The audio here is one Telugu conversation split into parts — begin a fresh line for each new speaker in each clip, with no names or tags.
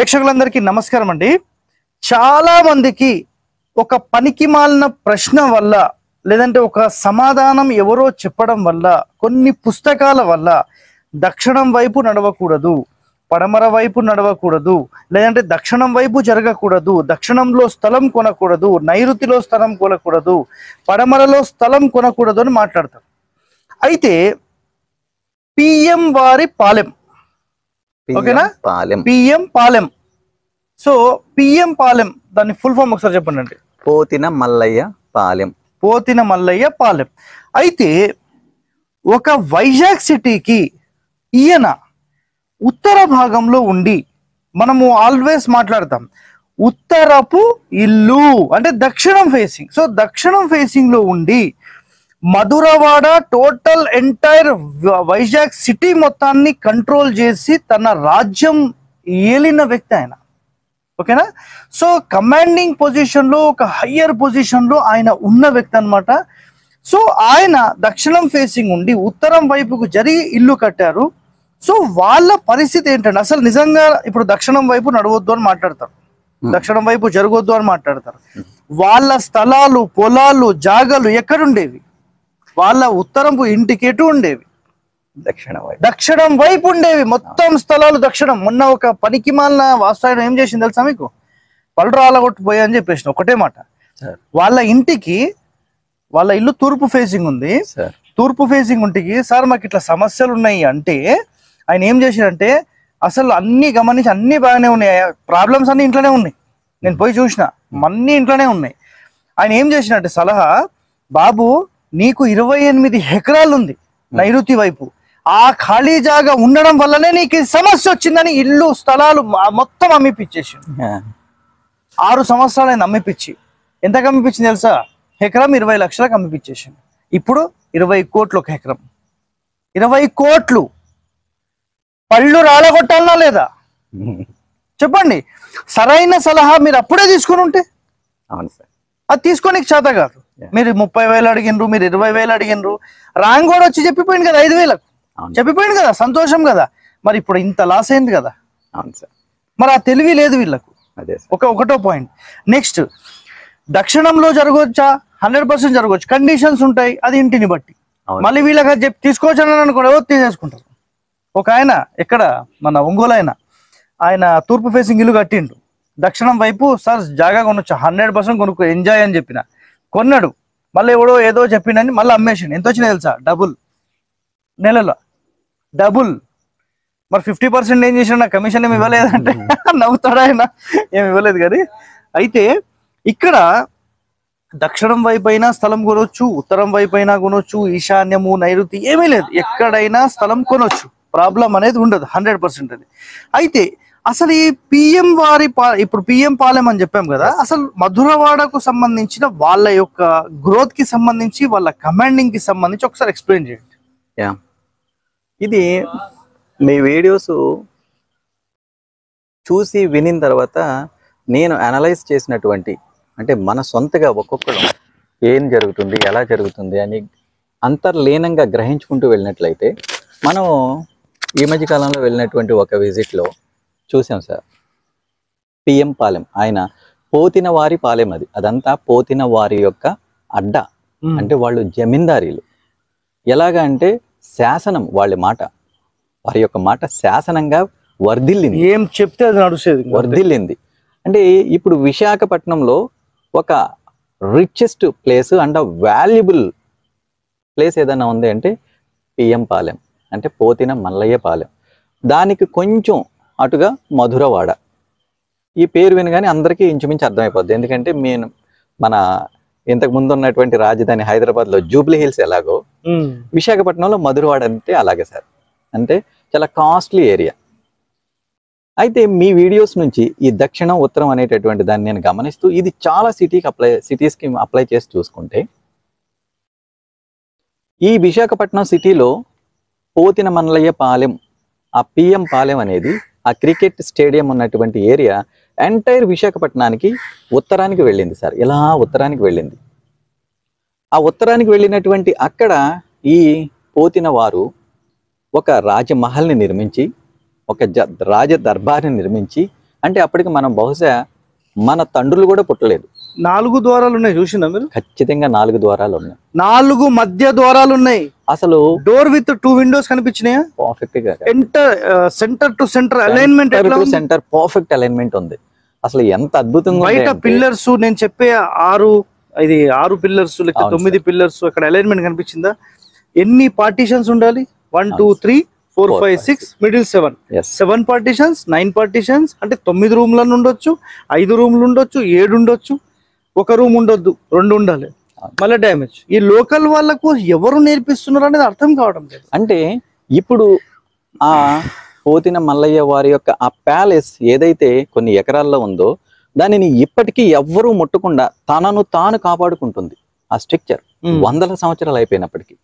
ప్రేక్షకులందరికీ నమస్కారం అండి. చాలా మందికి ఒక పనికి మాలిన ప్రశ్న వల్ల లేదంటే ఒక సమాధానం ఎవరో చెప్పడం వల్ల కొన్ని పుస్తకాల వల్ల దక్షిణం వైపు నడవకూడదు పడమర వైపు నడవకూడదు లేదంటే దక్షిణం వైపు జరగకూడదు దక్షిణంలో స్థలం కొనకూడదు నైరుతిలో స్థలం కొనకూడదు పడమరలో స్థలం కొనకూడదు అని మాట్లాడతారు. అయితే పిఎం వారి పాలెం ఓకేనా?
Palem.
PM Palem. So PM Palem దాన్ని ఫుల్ ఫామ్ ఒకసారి చెప్పండి అండి
పోతిన మల్లయ్య పాలెం.
పోతిన మల్లయ్య పాలెం. అయితే ఒక వైజాగ్ సిటీకి ఈయన ఉత్తర భాగంలో ఉండి మనము ఆల్వేస్ మాట్లాడతాం. ఉత్తరపు ఇల్లు అంటే దక్షిణం ఫేసింగ్ సో దక్షిణం ఫేసింగ్లో ఉండి Madhurawada total entire Vizag city మొత్తాన్ని కంట్రోల్ చేసి తన రాజ్యం ఏలిన వ్యక్తి ఆయన. ఓకేనా? సో కమాండింగ్ పొజిషన్లో ఒక హయ్యర్ పొజిషన్లో ఆయన ఉన్న వ్యక్తి అన్నమాట. సో ఆయన దక్షిణం ఫేసింగ్ ఉండి ఉత్తరం వైపుకు జరిగి ఇల్లు కట్టారు. సో వాళ్ళ పరిస్థితి ఏంటంటే అసలు నిజంగా ఇప్పుడు దక్షిణం వైపు నడవద్దు అని మాట్లాడతారు. దక్షిణం వైపు జరగొద్దు అని మాట్లాడతారు. వాళ్ళ స్థలాలు పొలాలు జాగలు ఎక్కడుండేవి? వాళ్ళ ఉత్తరంపు ఇంటికి ఎటు ఉండేవి.
దక్షిణ వైపు.
దక్షిణం వైపు ఉండేవి. మొత్తం స్థలాలు దక్షిణం. మొన్న ఒక పనికి మాలిన వాస్తాయన ఏం చేసింది తెలుసా మీకు? పళ్ళు రాలగొట్టిపోయా అని చెప్పేసిన ఒకటే మాట. వాళ్ళ ఇంటికి వాళ్ళ ఇల్లు తూర్పు ఫేసింగ్ ఉంది.
సార్.
తూర్పు ఫేసింగ్ ఇంటికి సార్ మాకు ఇట్లా సమస్యలు ఉన్నాయి అంటే ఆయన ఏం చేశారంటే అసలు అన్ని గమనించి అన్ని బాగానే ఉన్నాయి. ప్రాబ్లమ్స్ అన్ని ఇంట్లోనే ఉన్నాయి. నేను పోయి చూసిన. అన్ని ఇంట్లోనే ఉన్నాయి. ఆయన ఏం చేసినట్టే సలహా బాబు నీకు ఇరవై ఎనిమిది ఎకరాలు ఉంది నైరుతి వైపు. ఆ ఖాళీ జాగా ఉండడం వల్లనే నీకు సమస్య వచ్చిందని ఇల్లు స్థలాలు మొత్తం అమ్మిపిచ్చేసి ఆరు సంవత్సరాలు ఆయన అమ్మిపిచ్చి. ఎంత అమ్మిపించింది తెలుసా? ఎకరం ఇరవై లక్షలకు అమ్మిపిచ్చేసింది ఇప్పుడు ఇరవై కోట్లు ఒక ఎకరం. ఇరవై కోట్లు. పళ్ళు రాలగొట్టాలనా లేదా? చెప్పండి. సరైన సలహా మీరు అప్పుడే తీసుకుని ఉంటే?
అవును సార్.
అది తీసుకోనికి చేత కాదు. మీరు ముప్పై వేలు అడిగినరు మీరు ఇరవై వేలు అడిగినరు. రాంగ్ కూడా వచ్చి చెప్పిపోయింది కదా ఐదు వేలకు. చెప్పిపోయింది కదా సంతోషం కదా. మరి ఇప్పుడు ఇంత లాస్ అయింది కదా?
అవును సార్.
మరి ఆ తెలివి లేదు వీళ్ళకు. ఒక ఒకటో పాయింట్ నెక్స్ట్ దక్షిణంలో జరగవచ్చా? హండ్రెడ్ పర్సెంట్ జరగవచ్చు. కండిషన్స్ ఉంటాయి అది ఇంటిని బట్టి. మళ్ళీ వీళ్ళకి అది చెప్పి తీసుకోవచ్చు అని అనుకోండి ఎవరు తీసేసుకుంటారు? ఒక ఆయన ఎక్కడ? మన ఒంగోలు ఆయన. ఆయన తూర్పు ఫేసింగ్ ఇల్లు కట్టిండు. దక్షిణం వైపు సార్ జాగా కొనొచ్చు? హండ్రెడ్ పర్సెంట్ కొనుక్కో ఎంజాయ్ అని చెప్పిన. కొన్నాడు. మళ్ళీ ఎవడో ఏదో చెప్పిండని మళ్ళీ అమ్మేసిండు. ఎంత వచ్చినా తెలుసా? డబుల్. నెలలో. డబుల్. మరి ఫిఫ్టీ పర్సెంట్ ఏం చేసిన కమిషన్ ఏమి ఇవ్వలేదంటే నవ్వుతాడా ఆయన? ఏమి ఇవ్వలేదు కానీ. అయితే ఇక్కడ దక్షిణం వైపు అయినా స్థలం కొనొచ్చు ఉత్తరం వైపు అయినా కొనొచ్చు ఈశాన్యము నైరుతి ఏమీ లేదు. ఎక్కడైనా స్థలం కొనొచ్చు. ప్రాబ్లం అనేది ఉండదు. హండ్రెడ్ పర్సెంట్ అది. అయితే అసలు ఈ పిఎం వారి పా- ఇప్పుడు పిఎం పాలెం అని చెప్పాం కదా అసలు మధురవాడకు సంబంధించిన వాళ్ళ యొక్క గ్రోత్కి సంబంధించి వాళ్ళ కమాండింగ్కి సంబంధించి ఒకసారి ఎక్స్ప్లెయిన్ చేయండి.
యా ఇది మీ వీడియోస్ చూసి వినిన తర్వాత నేను అనలైజ్ చేసినటువంటి అంటే మన సొంతగా ఒక్కొక్కరు ఏం జరుగుతుంది ఎలా జరుగుతుంది అని అంతర్లీనంగా గ్రహించుకుంటూ వెళ్ళినట్లయితే మనం ఈ మధ్య కాలంలో వెళ్ళినటువంటి ఒక విజిట్లో చూసాం సార్. పిఎం పాలెం. ఆయన పోతిన వారి పాలెం అది. అదంతా పోతిన వారి యొక్క అడ్డ. అంటే వాళ్ళు జమీందారీలు. ఎలాగా అంటే శాసనం వాళ్ళ మాట. వారి యొక్క మాట శాసనంగా వర్ధిల్లింది.
ఏం చెప్తే అది నడుస్తుంది
వర్ధిల్లింది. అంటే ఇప్పుడు విశాఖపట్నంలో ఒక richest place and valuable place ఏదైనా ఉంది అంటే పిఎం పాలెం. అంటే పోతిన మల్లయ్య పాలెం. దానికి కొంచెం అటుగా మధురవాడ. ఈ పేరు వినగానే అందరికీ ఇంచుమించు అర్థమైపోద్ది. ఎందుకంటే నేను మన ఇంతకు ముందు ఉన్నటువంటి రాజధాని హైదరాబాద్లో జూబ్లీ హిల్స్ ఎలాగో. విశాఖపట్నంలో మధురవాడ అంటే అలాగే సార్. అంటే చాలా కాస్ట్లీ ఏరియా. అయితే మీ వీడియోస్ నుంచి ఈ దక్షిణం ఉత్తరం అనేటటువంటి దాన్ని నేను గమనిస్తూ ఇది చాలా సిటీకి అప్లై సిటీస్కి అప్లై చేసి చూసుకుంటే ఈ విశాఖపట్నం సిటీలో పోతిన మన్నలయ్య పాలెం ఆ పిఎం పాలెం అనేది ఆ క్రికెట్ స్టేడియం ఉన్నటువంటి ఏరియా ఎంటైర్ విశాఖపట్నానికి ఉత్తరానికి వెళ్ళింది సార్. ఇలా ఉత్తరానికి వెళ్ళింది? ఆ ఉత్తరానికి వెళ్ళినటువంటి అక్కడ ఈ పోతిన వారు ఒక రాజమహల్ని నిర్మించి ఒక జ రాజ దర్బార్ని నిర్మించి అంటే అప్పటికి మనం బహుశా మన తండ్రులు కూడా పుట్టలేదు.
నాలుగు ద్వారాలు ఉన్నాయి చూసిందా మీరు?
ఖచ్చితంగా నాలుగు ద్వారాలు ఉన్నాయి.
నాలుగు మధ్య ద్వారాలు ఉన్నాయి.
అసలు
డోర్ విత్ టూ విండోస్ కనిపించినాయా?
పర్ఫెక్ట్గా
enter centre to centre alignment?
Centre perfect alignment ఉంది? అసలు ఎంత అద్భుతంగా
బయట పిల్లర్స్ నేను చెప్పే ఆరు ఇది ఆరు పిల్లర్స్
అవును
తొమ్మిది పిల్లర్స్ అక్కడ అలైన్మెంట్ కనిపించిందా? ఎన్ని పార్టీషన్స్ ఉండాలి? One two. Three four five six middle seven. Seven partitions nine partitions అంటే తొమ్మిది రూమ్లను ఉండొచ్చు ఐదు రూమ్లు ఉండొచ్చు ఏడు ఉండొచ్చు. ఒక రూమ్ ఉండొద్దు రెండు ఉండాలి. మళ్ళీ డ్యామేజ్. ఈ లోకల్ వాళ్ళకు ఎవరు నేర్పిస్తున్నారు అనేది అర్థం కావడం లేదు.
అంటే ఇప్పుడు ఆ పోతిన మల్లయ్య వారి యొక్క ఆ ప్యాలెస్ ఏదైతే కొన్ని ఎకరాల్లో ఉందో దానిని ఇప్పటికీ ఎవ్వరూ ముట్టకుండా తనను తాను కాపాడుకుంటుంది ఆ స్ట్రక్చర్. వందల సంవత్సరాలు అయిపోయినప్పటికీ.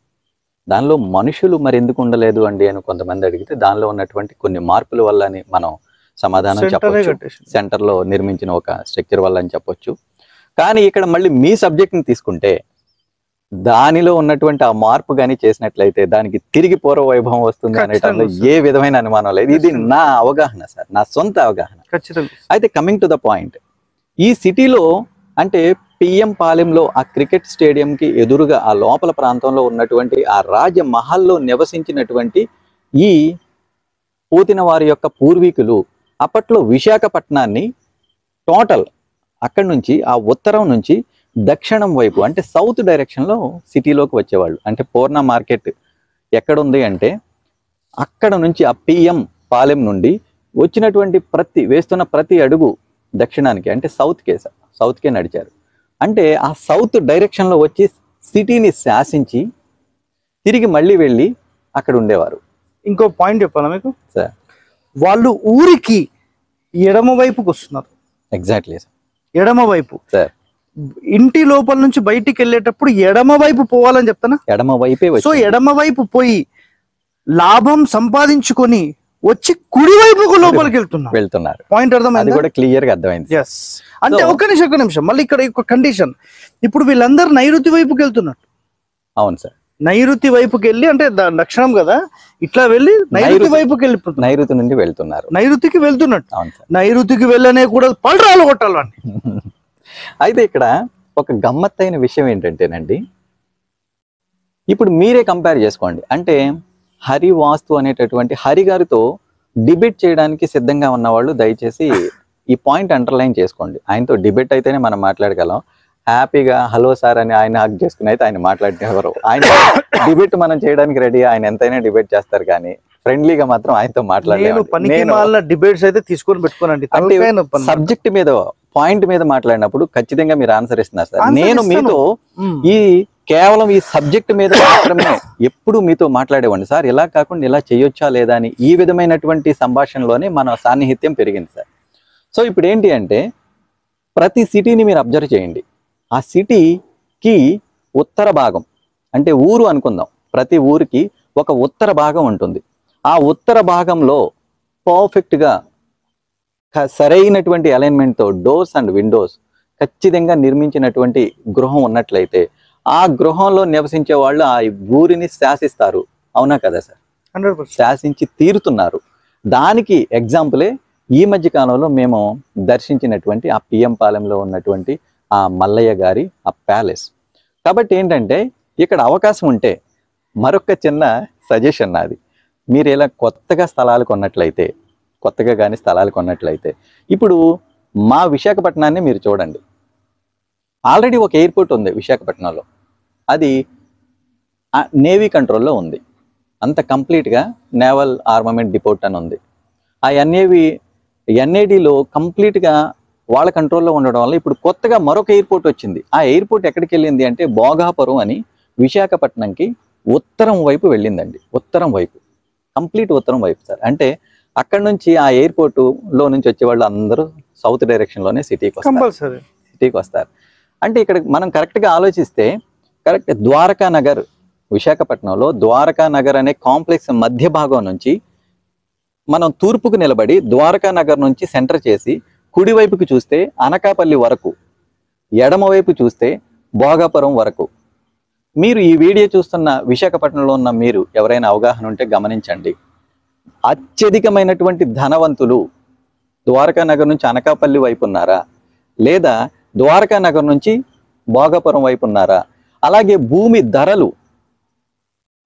దానిలో మనుషులు మరి ఎందుకు ఉండలేదు అండి అని కొంతమంది అడిగితే దానిలో ఉన్నటువంటి కొన్ని మార్పుల వల్ల మనం సమాధానం
Center ఏ
చెప్పొచ్చు.
కట్టేసింది.
సెంటర్లో నిర్మించిన ఒక స్ట్రక్చర్ వల్ల అని చెప్పొచ్చు. కానీ ఇక్కడ మళ్ళీ మీ సబ్జెక్ట్ని తీసుకుంటే దానిలో ఉన్నటువంటి ఆ మార్పు గాని చేసినట్లయితే దానికి తిరిగి పూర్వ వైభవం వస్తుంది అనేటంలో
ఖచ్చితంగా
ఏ విధమైన అనుమానం లేదు. ఇది. నా అవగాహన సార్ నా సొంత అవగాహన. అయితే కమింగ్ టు ద పాయింట్ ఈ సిటీలో అంటే పిఎం పాలెంలో ఆ క్రికెట్ స్టేడియంకి ఎదురుగా ఆ లోపల ప్రాంతంలో ఉన్నటువంటి ఆ రాజ మహల్లో నివసించినటువంటి ఈ పూతిన వారి యొక్క పూర్వీకులు అప్పట్లో విశాఖపట్నాన్ని టోటల్ అక్కడి నుంచి ఆ ఉత్తరం నుంచి దక్షిణం వైపు అంటే సౌత్ డైరెక్షన్లో సిటీలోకి వచ్చేవాళ్ళు. అంటే పూర్ణ మార్కెట్ ఎక్కడుంది అంటే అక్కడ నుంచి ఆ పిఎం పాలెం నుండి వచ్చినటువంటి ప్రతి వేస్తున్న ప్రతి అడుగు దక్షిణానికి అంటే సౌత్కే సౌత్కే నడిచారు. అంటే ఆ సౌత్ డైరెక్షన్లో వచ్చి సిటీని శాసించి తిరిగి మళ్ళీ వెళ్ళి అక్కడ ఉండేవారు.
ఇంకో పాయింట్ చెప్పాలా మీకు?
సార్.
వాళ్ళు ఊరికి ఎడమ వైపుకి వస్తున్నారు
ఎగ్జాక్ట్లీ సార్.
ఎడమ వైపు.
సార్.
ఇంటి లోపల నుంచి బయటికి వెళ్ళేటప్పుడు ఎడమ వైపు పోవాలని చెప్తానా?
ఎడమ వైపే
సో ఎడమ వైపు పోయి లాభం సంపాదించుకొని వచ్చి కుడి వైపుకు లోపలికి వెళ్తున్నారు.
వెళ్తున్నారు.
పాయింట్
అది
అర్థమైంది
కూడా క్లియర్గా అర్థమైంది
ఎస్ అంటే ఒక్క నిమిషం ఒక్క నిమిషం. మళ్ళీ ఇక్కడ ఒక కండిషన్ ఇప్పుడు వీళ్ళందరూ నైరుతి వైపుకి వెళ్తున్నారు.
అవును సార్.
నైరుతి వైపుకి వెళ్ళి అంటే దక్షిణం కదా. ఇట్లా వెళ్ళి నైరుతి. వైపుకి వెళ్ళిపోతున్నారు
నైరుతి నుండి వెళ్తున్నారు.
నైరుతికి వెళ్తున్నట్టు. నైరుతికి వెళ్ళనే కూడా పళ్ళరాలు కొట్టాలని
అయితే ఇక్కడ ఒక గమ్మత్తైన విషయం ఏంటంటేనండి ఇప్పుడు మీరే కంపేర్ చేసుకోండి. అంటే హరి వాస్తు అనేటటువంటి హరి గారితో డిబేట్ చేయడానికి సిద్ధంగా ఉన్నవాళ్ళు దయచేసి ఈ పాయింట్ అండర్లైన్ చేసుకోండి. ఆయనతో డిబేట్ అయితేనే మనం మాట్లాడగలం. హ్యాపీగా హలో సార్ అని ఆయన హక్ చేసుకుని అయితే ఆయన మాట్లాడినవారు? ఆయన డిబేట్ మనం చేయడానికి రెడీ ఆయన ఎంతైనా డిబేట్ చేస్తారు కానీ ఫ్రెండ్లీగా మాత్రం ఆయనతో మాట్లాడలేదు
డిబేట్స్ అయితే తీసుకొని పెట్టుకోనండి.
సబ్జెక్ట్ మీద పాయింట్ మీద మాట్లాడినప్పుడు ఖచ్చితంగా మీరు ఆన్సర్ ఇస్తున్నారు సార్. నేను. మీతో. ఈ కేవలం ఈ సబ్జెక్ట్ మీద మాత్రమే ఎప్పుడు మీతో మాట్లాడేవాడిని సార్. ఇలా కాకుండా ఇలా చేయొచ్చా లేదా అని ఈ విధమైనటువంటి సంభాషణలోనే మన సాన్నిహిత్యం పెరిగింది సార్. సో ఇప్పుడు ఏంటి అంటే ప్రతి సిటీని మీరు అబ్జర్వ్ చేయండి. ఆ సిటీకి ఉత్తర భాగం అంటే ఊరు అనుకుందాం. ప్రతి ఊరికి ఒక ఉత్తర భాగం ఉంటుంది. ఆ ఉత్తర భాగంలో పర్ఫెక్ట్గా సరైనటువంటి అలైన్మెంట్తో డోర్స్ అండ్ విండోస్ ఖచ్చితంగా నిర్మించినటువంటి గృహం ఉన్నట్లయితే ఆ గృహంలో నివసించే వాళ్ళు ఆ ఊరిని శాసిస్తారు. అవునా కదా సార్?
100%.
శాసించి తీరుతున్నారు. దానికి ఎగ్జాంపులే ఈ మధ్య కాలంలో మేము దర్శించినటువంటి ఆ పిఎం పాలెంలో ఉన్నటువంటి ఆ మల్లయ్య గారి ఆ ప్యాలెస్. కాబట్టి ఏంటంటే ఇక్కడ అవకాశం ఉంటే మరొక చిన్న సజెషన్ నాది. మీరు ఇలా కొత్తగా స్థలాలు కొన్నట్లయితే కొత్తగా కానీ స్థలాలు కొన్నట్లయితే ఇప్పుడు మా విశాఖపట్నాన్ని మీరు చూడండి. ఆల్రెడీ ఒక ఎయిర్పోర్ట్ ఉంది విశాఖపట్నంలో. అది నేవీ కంట్రోల్లో ఉంది. అంత కంప్లీట్గా నేవల్ ఆర్మమెంట్ డిపోర్ట్ అని ఉంది. ఆ ఎన్ఏవి ఎన్ఏడిలో కంప్లీట్గా వాళ్ళ కంట్రోల్లో ఉండడం వల్ల ఇప్పుడు కొత్తగా మరొక ఎయిర్పోర్ట్ వచ్చింది. ఆ ఎయిర్పోర్ట్ ఎక్కడికి వెళ్ళింది అంటే భోగాపురం అని విశాఖపట్నంకి ఉత్తరం వైపు వెళ్ళిందండి. ఉత్తరం వైపు. కంప్లీట్ ఉత్తరం వైపు సార్. అంటే అక్కడ నుంచి ఆ ఎయిర్పోర్ట్లో నుంచి వచ్చే వాళ్ళు అందరూ సౌత్ డైరెక్షన్లోనే సిటీకి వస్తారు. సిటీకి వస్తారు. అంటే ఇక్కడ మనం కరెక్ట్గా ఆలోచిస్తే కరెక్ట్ ద్వారకా నగర్ విశాఖపట్నంలో ద్వారకా నగర్ అనే కాంప్లెక్స్ మధ్య భాగం నుంచి మనం తూర్పుకు నిలబడి ద్వారకా నగర్ నుంచి సెంటర్ చేసి కుడివైపుకి చూస్తే అనకాపల్లి వరకు ఎడమవైపు చూస్తే భోగాపురం వరకు. మీరు ఈ వీడియో చూస్తున్న విశాఖపట్నంలో ఉన్న మీరు ఎవరైనా అవగాహన ఉంటే గమనించండి. అత్యధికమైనటువంటి ధనవంతులు ద్వారకా నగర్ నుంచి అనకాపల్లి వైపు ఉన్నారా? లేదా ద్వారకా నగర్ నుంచి భోగాపురం వైపు ఉన్నారా? అలాగే భూమి ధరలు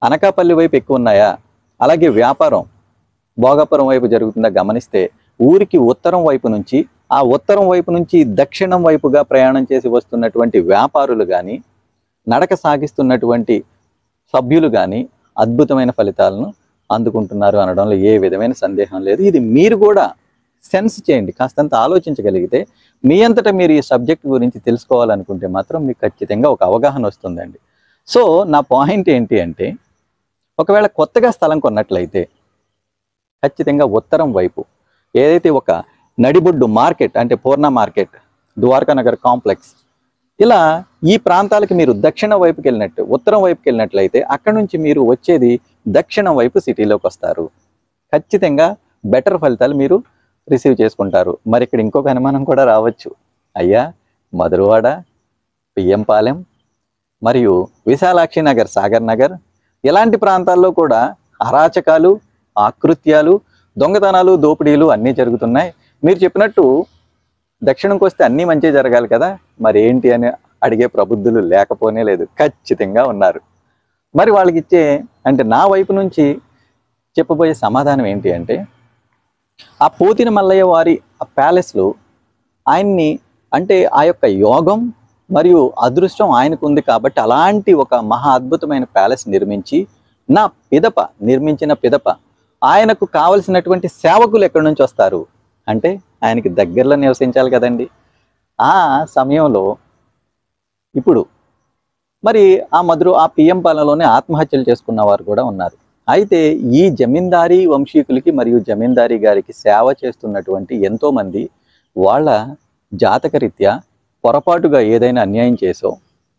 అనకాపల్లి వైపు ఎక్కువ ఉన్నాయా? అలాగే వ్యాపారం భోగాపురం వైపు జరుగుతుందా? గమనిస్తే ఊరికి ఉత్తరం వైపు నుంచి ఆ ఉత్తరం వైపు నుంచి దక్షిణం వైపుగా ప్రయాణం చేసి వస్తున్నటువంటి వ్యాపారులు కానీ నడక సాగిస్తున్నటువంటి సభ్యులు కానీ అద్భుతమైన ఫలితాలను అందుకుంటున్నారు అనడంలో ఏ విధమైన సందేహం లేదు. ఇది మీరు కూడా సెన్స్ చేయండి. కాస్తంత ఆలోచించగలిగితే మీ అంతటా మీరు ఈ సబ్జెక్ట్ గురించి తెలుసుకోవాలనుకుంటే మాత్రం మీకు ఖచ్చితంగా ఒక అవగాహన వస్తుందండి. సో నా పాయింట్ ఏంటి అంటే ఒకవేళ కొత్తగా స్థలం కొన్నట్లయితే ఖచ్చితంగా ఉత్తరం వైపు ఏదైతే ఒక నడిబొడ్డు మార్కెట్ అంటే పూర్ణ మార్కెట్ ద్వారకా నగర్ కాంప్లెక్స్. ఇలా ఈ ప్రాంతాలకు మీరు దక్షిణ వైపుకి వెళ్ళినట్టు ఉత్తరం వైపుకి వెళ్ళినట్లయితే అక్కడ నుంచి మీరు వచ్చేది దక్షిణం వైపు సిటీలోకి వస్తారు. ఖచ్చితంగా బెటర్ ఫలితాలు మీరు రిసీవ్ చేసుకుంటారు. మరి ఇక్కడ ఇంకొక అనుమానం కూడా రావచ్చు. అయ్యా మధురవాడ పియ్యంపాలెం మరియు విశాలాక్షి నగర్ సాగర్ నగర్ ఇలాంటి ప్రాంతాల్లో కూడా అరాచకాలు ఆకృత్యాలు దొంగతనాలు దోపిడీలు అన్నీ జరుగుతున్నాయి. మీరు చెప్పినట్టు దక్షిణంకి వస్తే అన్నీ మంచి జరగాలి కదా. మరి ఏంటి అని అడిగే ప్రబుద్ధులు లేకపోనే లేదు. ఖచ్చితంగా ఉన్నారు. మరి వాళ్ళకి ఇచ్చే అంటే నా వైపు నుంచి చెప్పబోయే సమాధానం ఏంటి అంటే ఆ పోతిన మల్లయ్య వారి ఆ ప్యాలెస్లో ఆయన్ని అంటే ఆ యొక్క యోగం మరియు అదృష్టం ఆయనకు ఉంది కాబట్టి అలాంటి ఒక మహా అద్భుతమైన ప్యాలెస్ నిర్మించి నా పిదప నిర్మించిన పిదప ఆయనకు కావలసినటువంటి సేవకులు ఎక్కడి నుంచి వస్తారు? అంటే ఆయనకి దగ్గరలో నివసించాలి కదండి. ఆ సమయంలో ఇప్పుడు మరి ఆ మధురు ఆ పిఎం పాలనలోనే ఆత్మహత్యలు చేసుకున్న వారు కూడా ఉన్నారు. అయితే ఈ జమీందారీ వంశీకులకి మరియు జమీందారీ గారికి సేవ చేస్తున్నటువంటి ఎంతో మంది వాళ్ళ జాతకరీత్యా పొరపాటుగా ఏదైనా అన్యాయం చేసో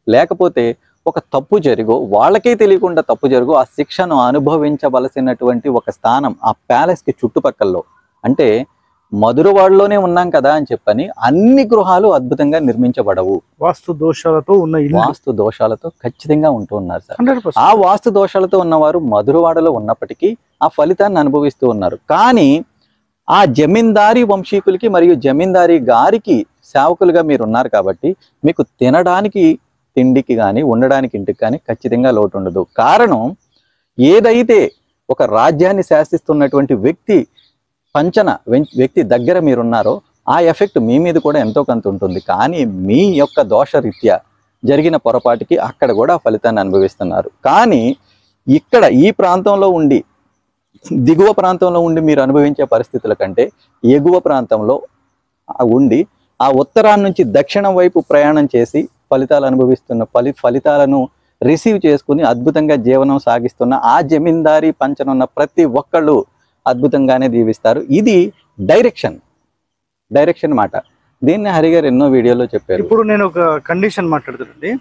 లేకపోతే ఒక తప్పు జరిగో వాళ్ళకే తెలియకుండా తప్పు జరుగు ఆ శిక్షను అనుభవించవలసినటువంటి ఒక స్థానం ఆ ప్యాలెస్కి చుట్టుపక్కల్లో అంటే మధురవాడలోనే ఉన్నాం కదా అని చెప్పని అన్ని గృహాలు అద్భుతంగా నిర్మించబడవు.
వాస్తు దోషాలతో ఉన్న
వాస్తు దోషాలతో ఖచ్చితంగా ఉంటూ ఉన్నారు సార్. ఆ వాస్తు దోషాలతో ఉన్నవారు మధురవాడలో ఉన్నప్పటికీ ఆ ఫలితాన్ని అనుభవిస్తూ ఉన్నారు. కానీ ఆ జమీందారీ వంశీకులకి మరియు జమీందారీ గారికి సేవకులుగా మీరు ఉన్నారు కాబట్టి మీకు తినడానికి తిండికి కానీ ఉండడానికి ఇంటికి కానీ ఖచ్చితంగా లోటు ఉండదు. కారణం ఏదైతే ఒక రాజ్యాన్ని శాసిస్తున్నటువంటి వ్యక్తి పంచన వెం- వ్యక్తి దగ్గర మీరున్నారో ఆ ఎఫెక్ట్ మీ మీద కూడా ఎంతో కొంత ఉంటుంది. కానీ మీ యొక్క దోషరీత్యా జరిగిన పొరపాటుకి అక్కడ కూడా ఫలితాన్ని అనుభవిస్తున్నారు. కానీ ఇక్కడ ఈ ప్రాంతంలో ఉండి దిగువ ప్రాంతంలో ఉండి మీరు అనుభవించే పరిస్థితుల కంటే ఎగువ ప్రాంతంలో ఉండి ఆ ఉత్తరాన్ని నుంచి దక్షిణం వైపు ప్రయాణం చేసి ఫలితాలు అనుభవిస్తున్న ఫలి ఫలితాలను రిసీవ్ చేసుకుని అద్భుతంగా జీవనం సాగిస్తున్న ఆ జమీందారీ పంచనున్న ప్రతి ఒక్కళ్ళు అద్భుతంగానే దీవిస్తారు. ఇది డైరెక్షన్. డైరెక్షన్ మాట. దీన్ని హరిగారు ఎన్నో వీడియోలో చెప్పారు.
ఇప్పుడు నేను ఒక కండిషన్ మాట్లాడుతానండి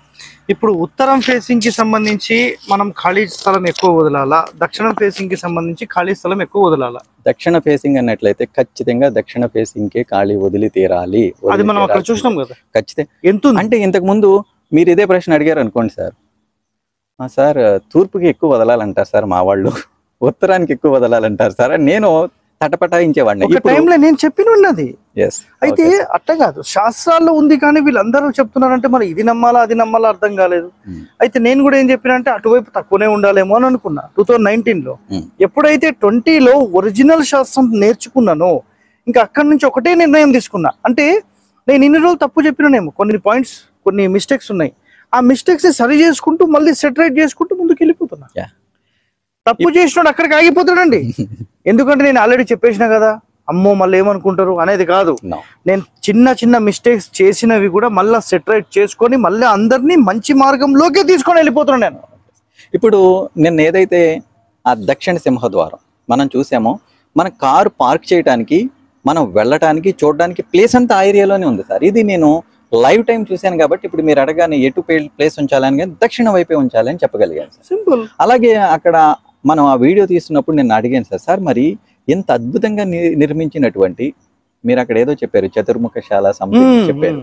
ఇప్పుడు ఉత్తరం ఫేసింగ్కి సంబంధించి మనం ఖాళీ స్థలం ఎక్కువ వదలాలా? దక్షిణం ఫేసింగ్కి సంబంధించి ఖాళీ స్థలం ఎక్కువ వదలాలా?
దక్షిణ ఫేసింగ్ అన్నట్లయితే ఖచ్చితంగా దక్షిణ ఫేసింగ్ కే ఖాళీ వదిలి తీరాలి.
అది మనం అక్కడ. చూసినాం కదా.
ఖచ్చితంగా
ఎంత
అంటే ఇంతకు ముందు మీరు ఇదే ప్రశ్న అడిగారు అనుకోండి సార్. "ఆ, సార్ తూర్పుకి ఎక్కువ వదలాలంటారు సార్ మా వాళ్ళు. ఉత్తరానికి ఎక్కువ వదలాలంటారు సార్ నేను తటపటాయించేవాడిని
టైంలో నేను చెప్పిన ఉన్నది
Yes,
అయితే. అట్ట కాదు శాస్త్రాల్లో ఉంది కానీ వీళ్ళందరూ చెప్తున్నారంటే మరి ఇది నమ్మాలా అది నమ్మాలా అర్థం కాలేదు
Hmm.
అయితే నేను కూడా ఏం చెప్పినంటే అటువైపు తక్కువనే ఉండాలేమో అని అనుకున్నా టూ థౌజండ్ నైన్టీన్లో
Hmm.
ఎప్పుడైతే ట్వంటీలో ఒరిజినల్ శాస్త్రం నేర్చుకున్నానో ఇంకా అక్కడి నుంచి ఒకటే నిర్ణయం తీసుకున్నా అంటే నేను ఇన్ని రోజులు తప్పు చెప్పినానేమో కొన్ని పాయింట్స్ కొన్ని మిస్టేక్స్ ఉన్నాయి ఆ మిస్టేక్స్ సరి చేసుకుంటూ మళ్ళీ సెటరేట్ చేసుకుంటూ ముందుకు వెళ్ళిపోతున్నా. తప్పు చేసినాడు అక్కడికి ఆగిపోతాడండి. ఎందుకంటే నేను ఆల్రెడీ చెప్పేసిన కదా అమ్మో మళ్ళీ ఏమనుకుంటారు అనేది కాదు. నేను చిన్న చిన్న మిస్టేక్స్ చేసినవి కూడా మళ్ళీ సెటరేట్ చేసుకొని మళ్ళీ అందరినీ మంచి మార్గంలోకే తీసుకొని వెళ్ళిపోతున్నాను నేను.
ఇప్పుడు నిన్న ఏదైతే ఆ దక్షిణ సింహద్వారం మనం చూసామో మన కారు పార్క్ చేయడానికి మనం వెళ్ళటానికి చూడడానికి ప్లేస్ అంతా ఆ ఏరియాలోనే ఉంది సార్. ఇది నేను లైవ్ టైం చూశాను కాబట్టి ఇప్పుడు మీరు అడగానే ఎటు ప్లేస్ ఉంచాలని కానీ దక్షిణ వైపే ఉంచాలని చెప్పగలిగాను సార్.
సింపుల్
అలాగే అక్కడ మనం ఆ వీడియో తీస్తున్నప్పుడు నేను అడిగాను సార్ సార్ మరి ఇంత అద్భుతంగా నిర్మించినటువంటి మీరు అక్కడ ఏదో చెప్పారు చతుర్ముఖశాల సంథింగ్ చెప్పారు.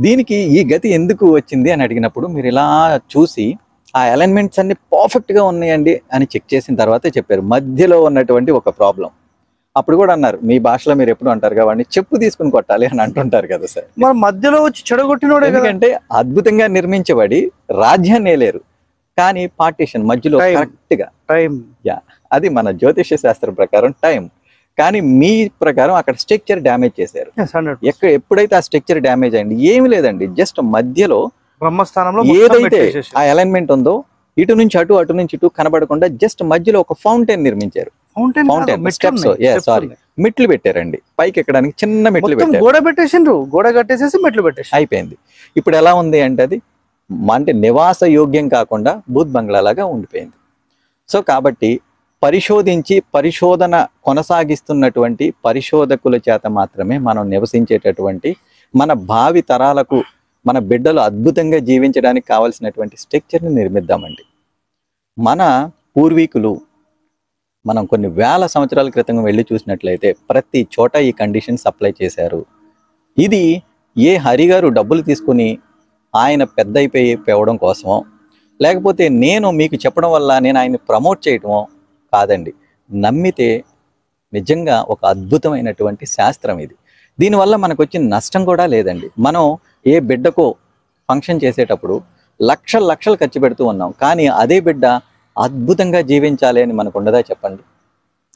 దీనికి ఈ గతి ఎందుకు వచ్చింది అని అడిగినప్పుడు మీరు ఇలా చూసి ఆ అలైన్మెంట్స్ అన్ని పర్ఫెక్ట్గా ఉన్నాయండి అని చెక్ చేసిన తర్వాతే చెప్పారు. మధ్యలో ఉన్నటువంటి ఒక ప్రాబ్లం అప్పుడు కూడా అన్నారు మీ భాషలో మీరు ఎప్పుడు అంటారు కాబట్టి చెప్పు తీసుకుని కొట్టాలి అని అంటుంటారు కదా సార్.
మన మధ్యలో వచ్చి చెడగొట్టినోడే
ఎందుకంటే అద్భుతంగా నిర్మించబడి రాజ్యాన్ని లేరు. కానీ పార్టీషన్ మధ్యలో
Time. టైం.
అది మన జ్యోతిష శాస్త్రం ప్రకారం టైం. కానీ మీ ప్రకారం అక్కడ స్ట్రక్చర్ డ్యామేజ్ చేశారు. ఎక్కడ ఎప్పుడైతే ఆ స్ట్రక్చర్ డ్యామేజ్ అయింది ఏమి లేదండి జస్ట్ మధ్యలో
బ్రహ్మస్థానంలో
ఏదైతే ఆ అలైన్మెంట్ ఉందో ఇటు నుంచి అటు అటు నుంచి ఇటు కనబడకుండా జస్ట్ మధ్యలో ఒక ఫౌంటైన్ నిర్మించారు.
Fountain
sorry. మెట్లు పెట్టారండి. పైకి ఎక్కడానికి చిన్న మెట్లు పెట్టారు.
గోడ పెట్టేసిండ్రు. గోడ కట్టేసేసి మెట్లు పెట్టేసి
అయిపోయింది. ఇప్పుడు ఎలా ఉంది అంటే అది అంటే నివాస యోగ్యం కాకుండా బూత్ బంగ్లా లాగా ఉండిపోయింది. సో కాబట్టి పరిశోధించి పరిశోధన కొనసాగిస్తున్నటువంటి పరిశోధకుల చేత మాత్రమే మనం నివసించేటటువంటి మన భావి తరాలకు మన బిడ్డలు అద్భుతంగా జీవించడానికి కావలసినటువంటి స్ట్రక్చర్ని నిర్మిద్దామండి. మన పూర్వీకులు మనం కొన్ని వేల సంవత్సరాల క్రితం వెళ్ళి చూసినట్లయితే ప్రతి చోట ఈ కండిషన్స్ అప్లై చేశారు. ఇది ఏ హరిగారు డబ్బులు తీసుకుని ఆయన పెద్ద అయిపోయి పోవడం కోసమో లేకపోతే నేను మీకు చెప్పడం వల్ల నేను ఆయన్ని ప్రమోట్ చేయటమో కాదండి. నమ్మితే నిజంగా ఒక అద్భుతమైనటువంటి శాస్త్రం ఇది. దీనివల్ల మనకు వచ్చిన నష్టం కూడా లేదండి. మనం ఏ బిడ్డకో ఫంక్షన్ చేసేటప్పుడు లక్షల లక్షలు ఖర్చు పెడుతూ ఉన్నాం. కానీ అదే బిడ్డ అద్భుతంగా జీవించాలి అని మనకు ఉండదా చెప్పండి?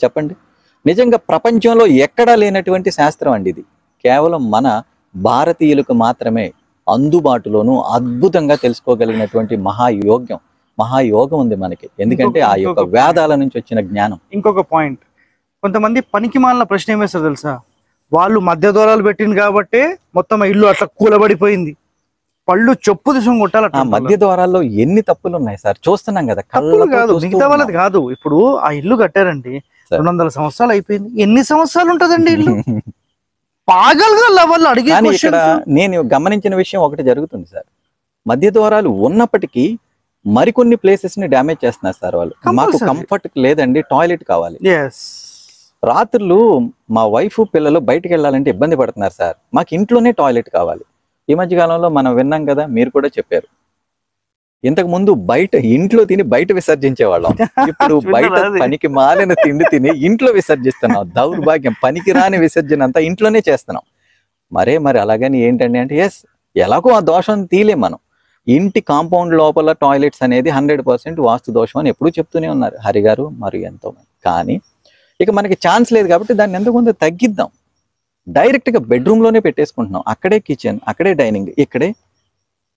చెప్పండి. నిజంగా ప్రపంచంలో ఎక్కడా లేనటువంటి శాస్త్రం అండి ఇది. కేవలం మన భారతీయులకు మాత్రమే అందుబాటులోను అద్భుతంగా తెలుసుకోగలిగినటువంటి మహాయోగ్యం మహాయోగం ఉంది మనకి. ఎందుకంటే ఆ యొక్క వేదాల నుంచి వచ్చిన జ్ఞానం.
ఇంకొక పాయింట్ కొంతమంది పనికి మాలిన ప్రశ్న ఏమేస్తారు తెలుసా? వాళ్ళు మధ్య దూరాలు పెట్టింది కాబట్టి మొత్తం ఇల్లు అట్లా కూలబడిపోయింది. పళ్ళు చెప్పు తీసుకొని కొట్టాలి
ఆ మధ్య ద్వారాల్లో ఎన్ని తప్పులు ఉన్నాయి సార్? చూస్తున్నాం కదా కళ్ళతో
కాదు మిగతా వాళ్ళది. కాదు. ఇప్పుడు ఆ ఇల్లు కట్టారండి. రెండు వందల సంవత్సరాలు అయిపోయింది. ఎన్ని సంవత్సరాలు ఉంటదండి ఇల్లు? పాగలుగా లెవెల్ అడిగే
కానీ ఇక్కడ. నేను గమనించిన విషయం ఒకటి జరుగుతుంది సార్ మధ్య ద్వారాలు ఉన్నప్పటికీ మరికొన్ని ప్లేసెస్ని డ్యామేజ్ చేస్తున్నారు సార్ వాళ్ళు మాకు. కంఫర్ట్ లేదండి టాయిలెట్ కావాలి. రాత్రులు మా వైఫ్ పిల్లలు బయటికి వెళ్ళాలంటే ఇబ్బంది పడుతున్నారు సార్ మాకు ఇంట్లోనే టాయిలెట్ కావాలి ఈ మధ్య కాలంలో మనం విన్నాం కదా మీరు కూడా చెప్పారు ఇంతకు ముందు బయట ఇంట్లో తిని బయట విసర్జించే వాళ్ళం ఇప్పుడు బయట? పనికి మాలిన తిండి తిని ఇంట్లో విసర్జిస్తున్నాం. దౌర్భాగ్యం. పనికి రాని విసర్జన అంతా ఇంట్లోనే చేస్తున్నాం. మరే మరి అలాగని ఏంటండి అంటే ఎస్ ఎలాగో ఆ దోషం తీలేం మనం. ఇంటి కాంపౌండ్ లోపల టాయిలెట్స్ అనేది హండ్రెడ్ పర్సెంట్ వాస్తు దోషం అని ఎప్పుడూ చెప్తూనే ఉన్నారు. హరి గారు మరియు ఎంతో మంది. కానీ ఇక మనకి ఛాన్స్ లేదు కాబట్టి దాన్ని ఎంత కొంత తగ్గిద్దాం. డైరెక్ట్గా బెడ్రూమ్లోనే పెట్టేసుకుంటున్నాం. అక్కడే కిచెన్ అక్కడే డైనింగ్ ఇక్కడే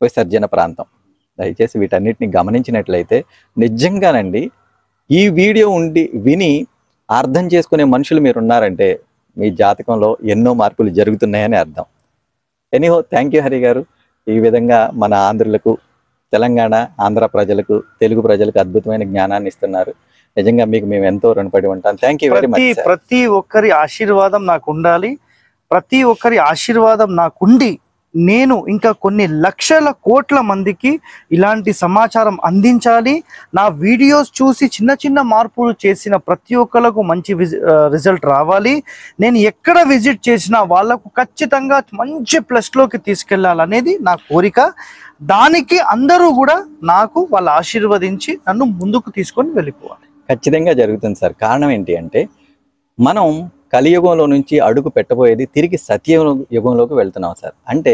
విసర్జన ప్రాంతం. దయచేసి వీటన్నిటిని గమనించినట్లయితే నిజంగానండి ఈ వీడియో ఉండి విని అర్థం చేసుకునే మనుషులు మీరు ఉన్నారంటే మీ జాతకంలో ఎన్నో మార్పులు జరుగుతున్నాయని అర్థం. ఎనీహో థ్యాంక్ యూ హరి గారు. ఈ విధంగా మన ఆంధ్రులకు తెలంగాణ ఆంధ్ర ప్రజలకు తెలుగు ప్రజలకు అద్భుతమైన జ్ఞానాన్ని ఇస్తున్నారు. నిజంగా మీకు మేము ఎంతో రుణపడి ఉంటాం. థ్యాంక్ యూ వెరీ మచ్
ప్రతి ఒక్కరి ఆశీర్వాదం నాకు ఉండాలి. ప్రతి ఒక్కరి ఆశీర్వాదం నాకుండి నేను ఇంకా కొన్ని లక్షల కోట్ల మందికి ఇలాంటి సమాచారం అందించాలి. నా వీడియోస్ చూసి చిన్న చిన్న మార్పులు చేసిన ప్రతి ఒక్కరికి మంచి రిజల్ట్ రావాలి. నేను ఎక్కడ విజిట్ చేసినా వాళ్ళకు ఖచ్చితంగా మంచి ప్లస్లోకి తీసుకెళ్ళాలనేది నా కోరిక. దానికి అందరూ కూడా నాకు వాళ్ళు ఆశీర్వదించి నన్ను ముందుకు తీసుకొని వెళ్ళిపోవాలి.
ఖచ్చితంగా జరుగుతుంది సార్. కారణం ఏంటి అంటే మనం కలియుగంలో నుంచి అడుగు పెట్టబోయేది తిరిగి సత్యయుగ యుగంలోకి వెళ్తున్నాం సార్. అంటే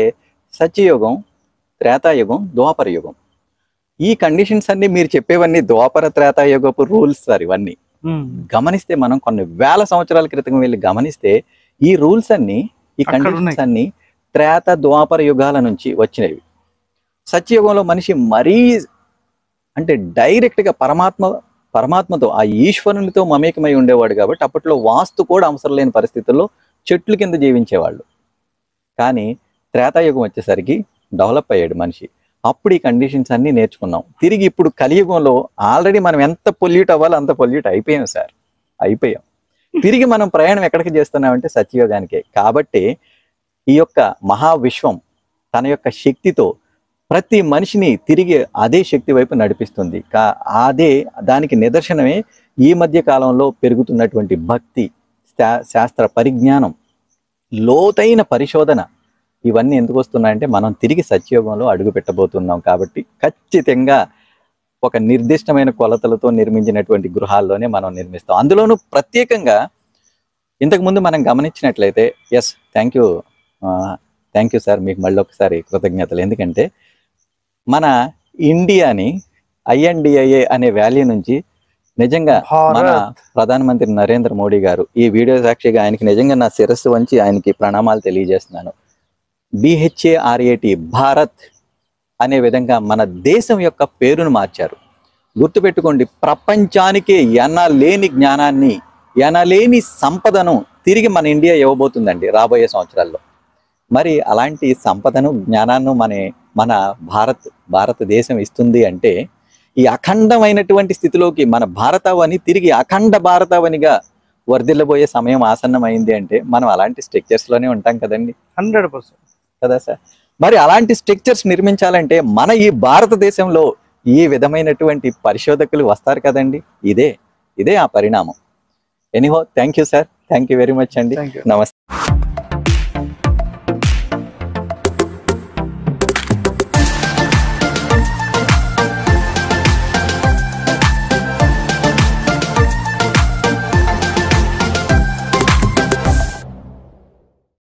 సత్యయుగం త్రేతాయుగం ద్వాపర యుగం ఈ కండిషన్స్ అన్ని మీరు చెప్పేవన్నీ ద్వాపర త్రేతాయుగపు రూల్స్ సార్ ఇవన్నీ. గమనిస్తే మనం కొన్ని వేల సంవత్సరాల క్రితం వెళ్ళి గమనిస్తే ఈ రూల్స్ అన్ని ఈ. కండిషన్స్ అన్ని త్రేత ద్వాపర యుగాల నుంచి వచ్చినవి. సత్యయుగంలో మనిషి మరీ అంటే డైరెక్ట్గా పరమాత్మ పరమాత్మతో ఆ ఈశ్వరునితో మమేకమై ఉండేవాడు కాబట్టి అప్పట్లో వాస్తు కూడా అవసరం లేని పరిస్థితుల్లో చెట్లు కింద జీవించేవాళ్ళు. కానీ త్రేతాయుగం వచ్చేసరికి డెవలప్ అయ్యాడు మనిషి. అప్పుడు ఈ కండిషన్స్ అన్ని నేర్చుకున్నాం. తిరిగి ఇప్పుడు కలియుగంలో ఆల్రెడీ మనం ఎంత పొల్యూట్ అవ్వాలో అంత పొల్యూట్ అయిపోయాం సార్. అయిపోయాం. తిరిగి మనం ప్రయాణం ఎక్కడికి చేస్తున్నామంటే సత్యయోగానికే. కాబట్టి ఈ యొక్క మహావిశ్వం తన యొక్క శక్తితో ప్రతి మనిషిని తిరిగి అదే శక్తి వైపు నడిపిస్తుంది. కా అదే దానికి నిదర్శనమే ఈ మధ్య కాలంలో పెరుగుతున్నటువంటి భక్తి శా- శాస్త్ర పరిజ్ఞానం లోతైన పరిశోధన. ఇవన్నీ ఎందుకు వస్తున్నాయంటే మనం తిరిగి సత్యయోగంలో అడుగు పెట్టబోతున్నాం కాబట్టి ఖచ్చితంగా ఒక నిర్దిష్టమైన కొలతలతో నిర్మించినటువంటి గృహాల్లోనే మనం నిర్మిస్తాం. అందులోనూ ప్రత్యేకంగా ఇంతకుముందు మనం గమనించినట్లయితే yes thank you thank you sir మీకు మళ్ళీ ఒకసారి కృతజ్ఞతలు. ఎందుకంటే మన ఇండియాని ఐఎన్డిఐఏ అనే వాల్యూ నుంచి నిజంగా మన ప్రధానమంత్రి నరేంద్ర మోడీ గారు ఈ వీడియో సాక్షిగా ఆయనకి నిజంగా నా శిరస్సు వంచి ఆయనకి ప్రణామాలు తెలియజేస్తున్నాను. బిహెచ్ఏఆర్ఏటి భారత్ అనే విధంగా మన దేశం యొక్క పేరును మార్చారు. గుర్తుపెట్టుకోండి ప్రపంచానికే ఎనలేని జ్ఞానాన్ని ఎనలేని సంపదను తిరిగి మన ఇండియా ఇవ్వబోతుందండి రాబోయే సంవత్సరాల్లో. మరి అలాంటి సంపదను జ్ఞానాన్ని మన మన భారత్ భారతదేశం ఇస్తుంది అంటే ఈ అఖండమైనటువంటి స్థితిలోకి మన భారతావని తిరిగి అఖండ భారతావనిగా వర్ధిల్లబోయే సమయం ఆసన్నమైంది అంటే మనం అలాంటి స్ట్రక్చర్స్లోనే ఉంటాం కదండి.
Hundred percent.
కదా సార్? మరి అలాంటి స్ట్రక్చర్స్ నిర్మించాలంటే మన ఈ భారతదేశంలో ఈ విధమైనటువంటి పరిశోధకులు వస్తారు కదండి? ఇదే ఇదే ఆ పరిణామం. Anyhow thank you sir. Thank you very much అండి. నమస్తే.